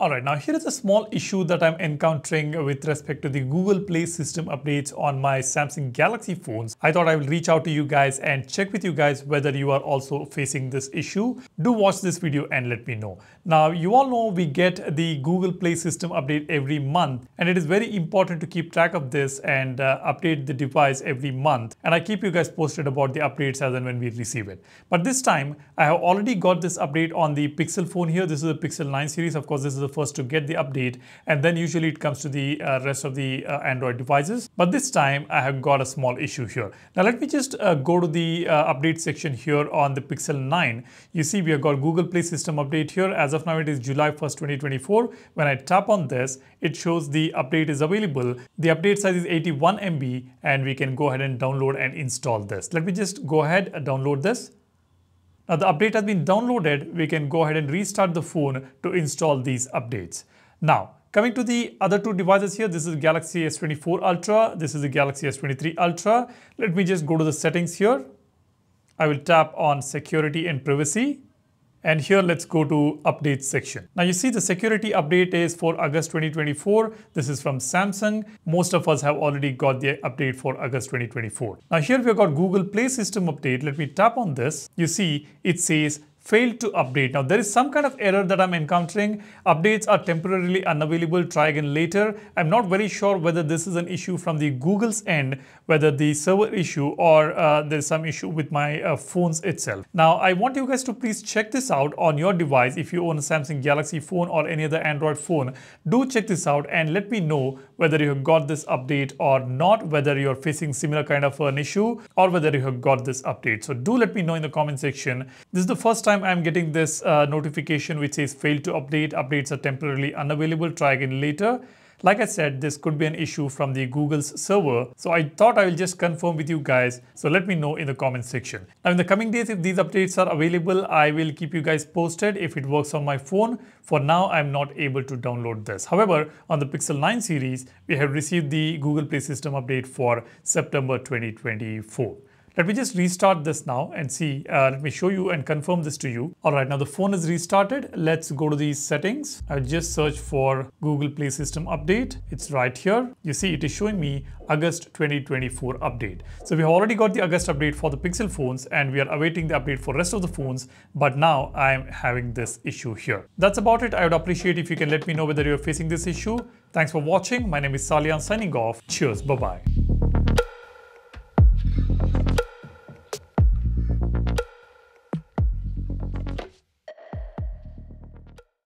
Alright, now here is a small issue that I'm encountering with respect to the Google Play system updates on my Samsung Galaxy phones. I thought I will reach out to you guys and check with you guys whether you are also facing this issue. Do watch this video and let me know. Now, you all know we get the Google Play system update every month and it is very important to keep track of this and uh, update the device every month. And I keep you guys posted about the updates as and when we receive it. But this time, I have already got this update on the Pixel phone here. This is a Pixel 9 series. Of course, this is the first to get the update and then usually it comes to the uh, rest of the uh, Android devices. But this time I have got a small issue here. Now let me just uh, go to the uh, update section here on the Pixel 9. You see we have got Google Play system update here. As of now it is July 1st, 2024. When I tap on this, it shows the update is available. The update size is 81 MB and we can go ahead and download and install this. Let me just go ahead and download this. Now the update has been downloaded, we can go ahead and restart the phone to install these updates. Now, coming to the other two devices here, this is Galaxy S24 Ultra, this is the Galaxy S23 Ultra. Let me just go to the settings here. I will tap on security and privacy. And here let's go to updates section. Now you see the security update is for August 2024. This is from Samsung. Most of us have already got the update for August 2024. Now here we've got Google Play System update. Let me tap on this. You see it says failed to update. Now there is some kind of error that I'm encountering. Updates are temporarily unavailable, try again later. I'm not very sure whether this is an issue from the Google's end, whether the server issue or uh, there's some issue with my uh, phones itself. Now I want you guys to please check this out on your device. If you own a Samsung Galaxy phone or any other Android phone, do check this out and let me know whether you have got this update or not, whether you're facing similar kind of an issue or whether you have got this update. So do let me know in the comment section. This is the first time time I'm getting this uh, notification which says failed to update, updates are temporarily unavailable, try again later. Like I said, this could be an issue from the Google's server. So I thought I will just confirm with you guys. So let me know in the comment section. Now in the coming days, if these updates are available, I will keep you guys posted if it works on my phone. For now, I'm not able to download this. However, on the Pixel 9 series, we have received the Google Play System update for September 2024. Let me just restart this now and see. Uh, let me show you and confirm this to you. All right, now the phone is restarted. Let's go to these settings. I'll just search for Google Play System Update. It's right here. You see it is showing me August 2024 update. So we have already got the August update for the Pixel phones and we are awaiting the update for rest of the phones. But now I'm having this issue here. That's about it. I would appreciate if you can let me know whether you're facing this issue. Thanks for watching. My name is Salian signing off. Cheers. Bye-bye.